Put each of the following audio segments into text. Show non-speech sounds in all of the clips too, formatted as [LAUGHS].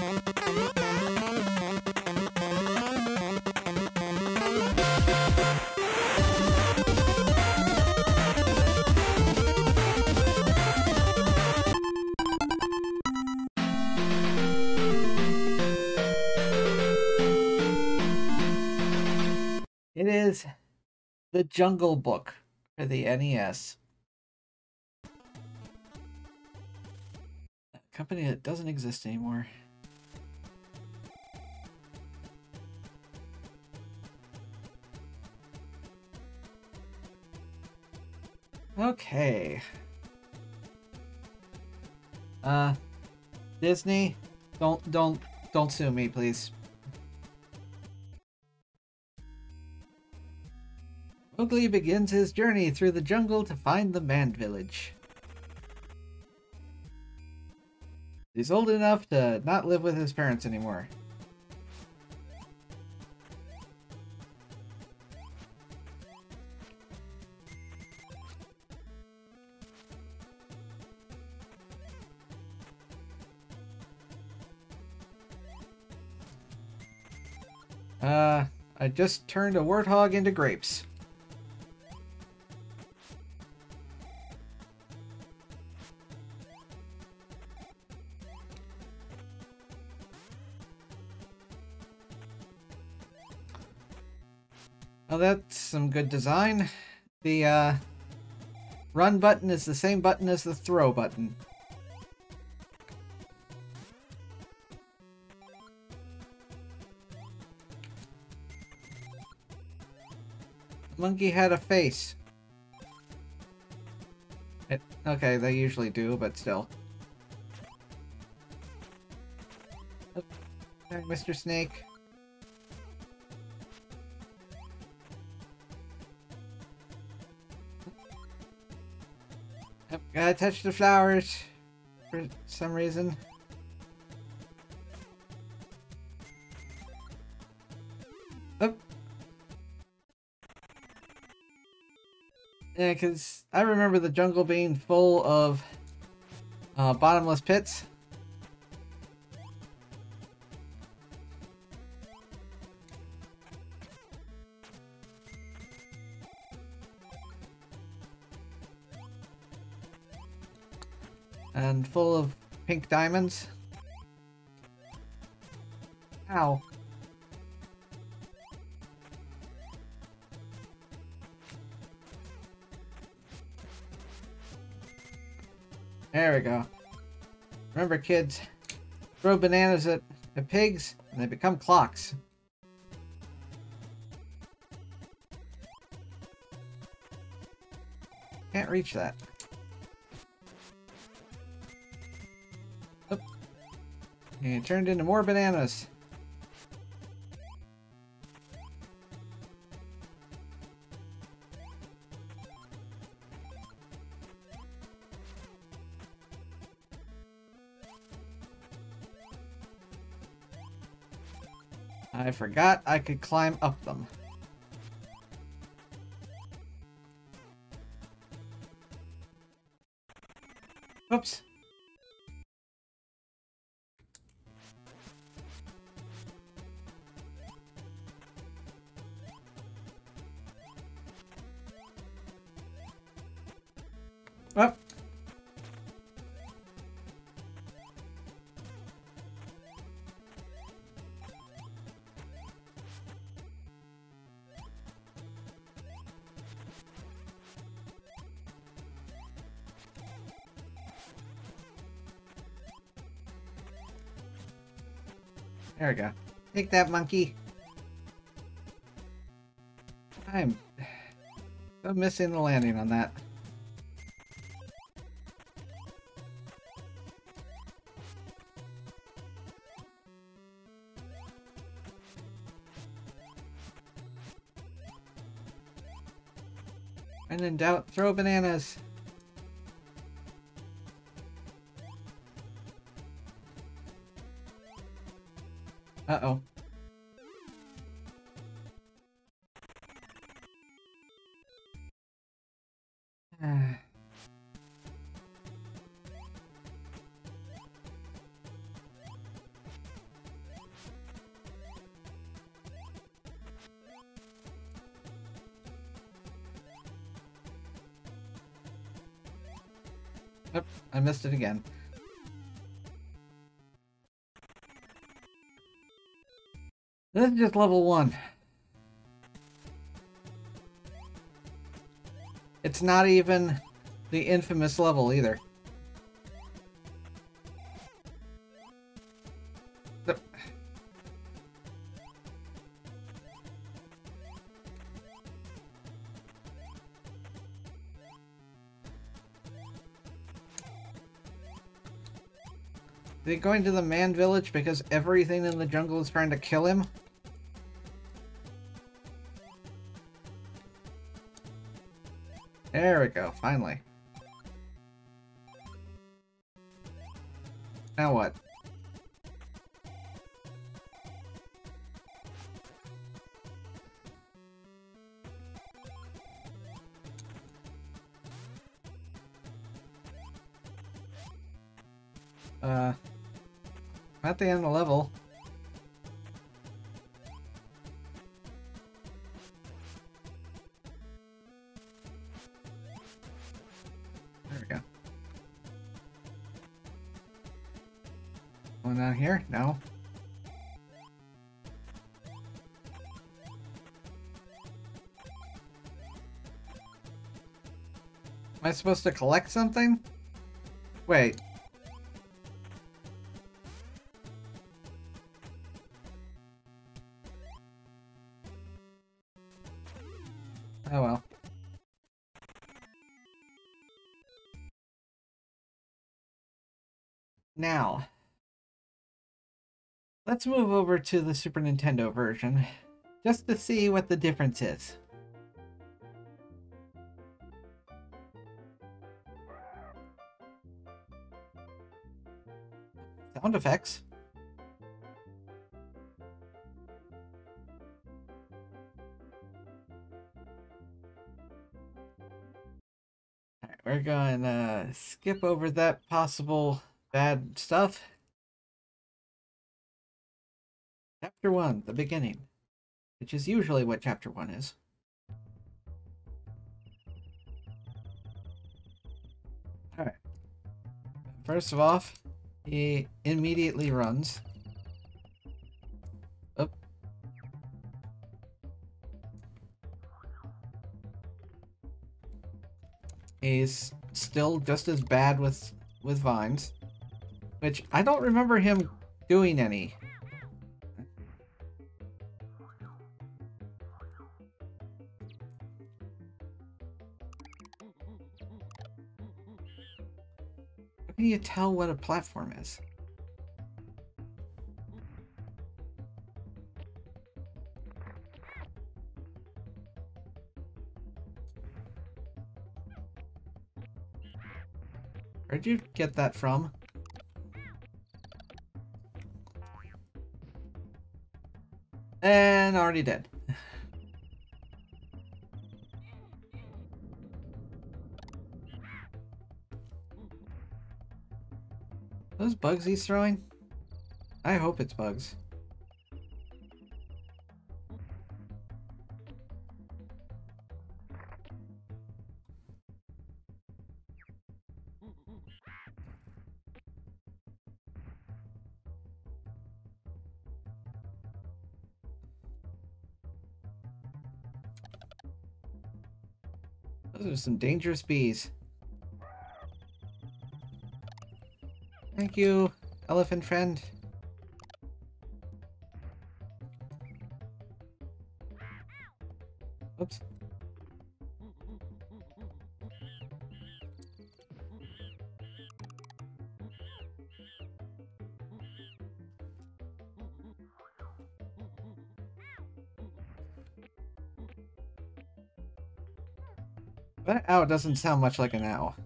It is the Jungle Book for the NES. A company that doesn't exist anymore. Okay. Uh, Disney, don't don't don't sue me, please. Mowgli begins his journey through the jungle to find the Man Village. He's old enough to not live with his parents anymore. Uh, I just turned a warthog into grapes. Well, that's some good design. The uh, run button is the same button as the throw button. Monkey had a face. It, okay, they usually do, but still. Mr. Snake. Gotta touch the flowers for some reason. Because I remember the jungle being full of uh, bottomless pits. and full of pink diamonds. Ow. There we go. Remember kids, throw bananas at, the pigs and they become clocks. Can't reach that. And it turned into more bananas. I forgot I could climb up them. Oops. There we go. Take that, monkey. I'm so missing the landing on that. And in doubt, throw bananas. Uh-oh. [SIGHS] I missed it again. This is just level one. It's not even the infamous level either. He going to the man village because everything in the jungle is trying to kill him? There we go, finally. Now what? Uh, at the end of the level. There we go. Going down here? No. Am I supposed to collect something? Wait. Oh well. Now, let's move over to the Super Nintendo version, just to see what the difference is. Sound effects. We're going to skip over that possible bad stuff. Chapter 1, the beginning, which is usually what Chapter 1 is. Alright. First of all, he immediately runs. He's still just as bad with with vines, which I don't remember him doing any. How can you tell what a platform is? Where'd you get that from? And already dead. [LAUGHS] Those bugs he's throwing? I hope it's bugs. Those are some dangerous bees. Thank you, elephant friend. That owl doesn't sound much like an owl.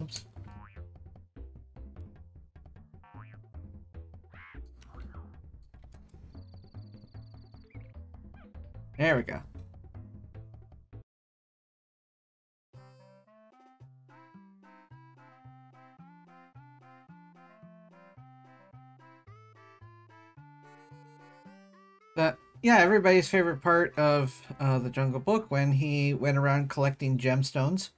Oops. There we go. Yeah, everybody's favorite part of uh, the Jungle Book when he went around collecting gemstones.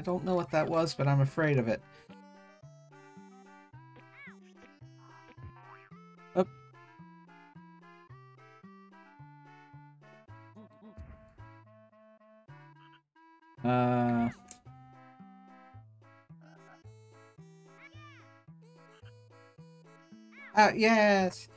I don't know what that was, but I'm afraid of it. Uh... Uh, yes!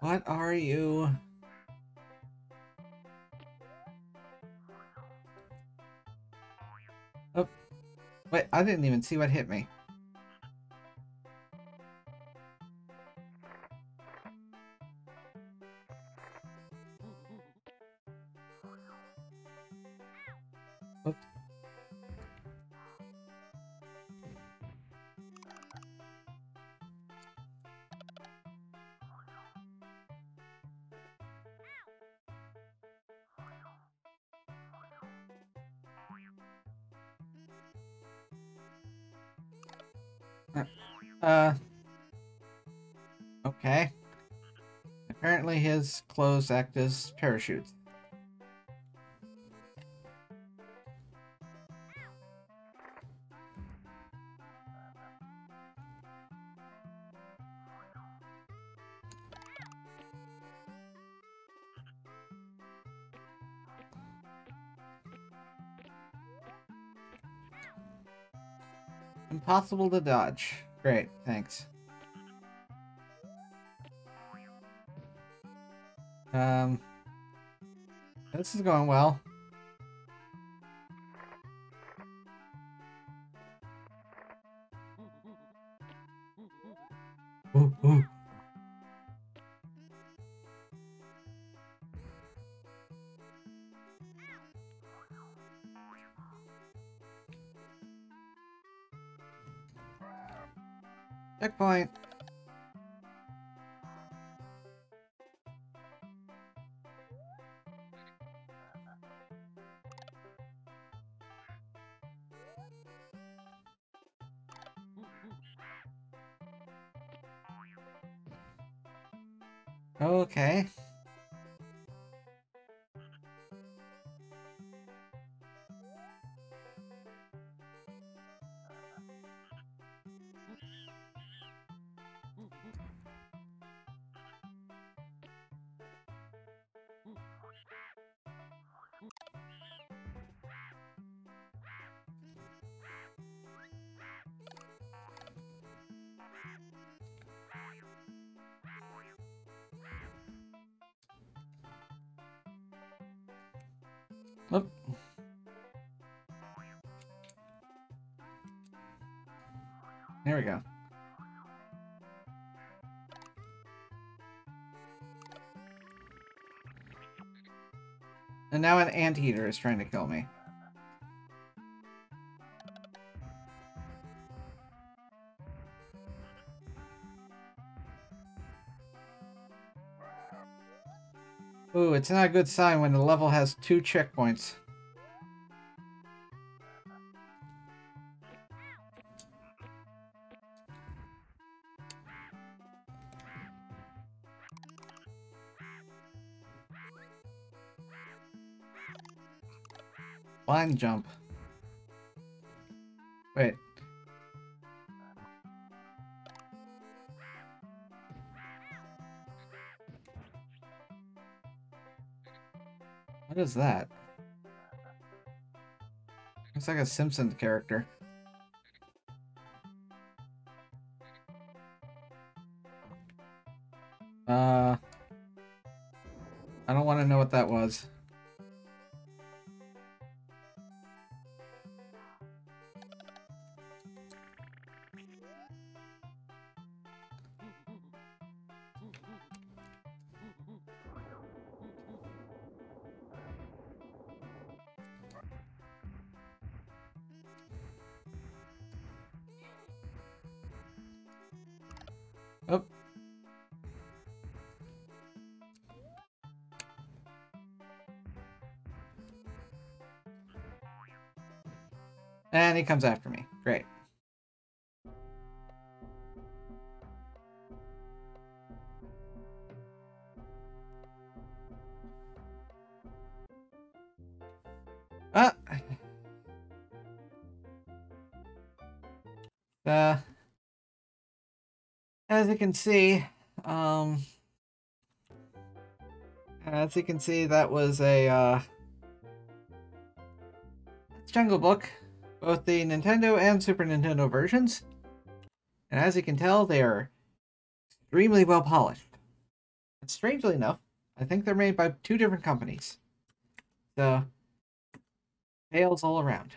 What are you? Oh, wait, I didn't even see what hit me. Oops. Uh. Okay. Apparently his clothes act as parachutes. Impossible to dodge. Great, thanks. Um, this is going well. Ooh, ooh. Checkpoint. Okay. Oop. There we go. And now an anteater is trying to kill me. Ooh, it's not a good sign when the level has two checkpoints. Blind jump. What is that? Looks like a Simpsons character. Uh, I don't want to know what that was. And he comes after me. Great. Ah. [LAUGHS] Uh, as you can see, um, as you can see, that was a, uh, Jungle Book, both the Nintendo and Super Nintendo versions. And as you can tell, they are extremely well polished. And strangely enough, I think they're made by two different companies. So, Fails all around.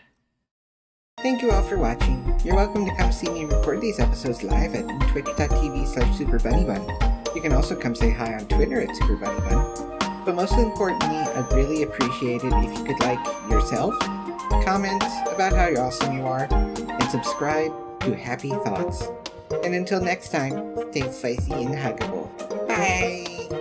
Thank you all for watching. You're welcome to come see me record these episodes live at twitch.tv slash superbunnybun. You can also come say hi on Twitter at superbunnybun. But most importantly, I'd really appreciate it if you could like yourself, comment about how awesome you are, and subscribe to Happy Thoughts. And until next time, stay spicy and huggable. Bye!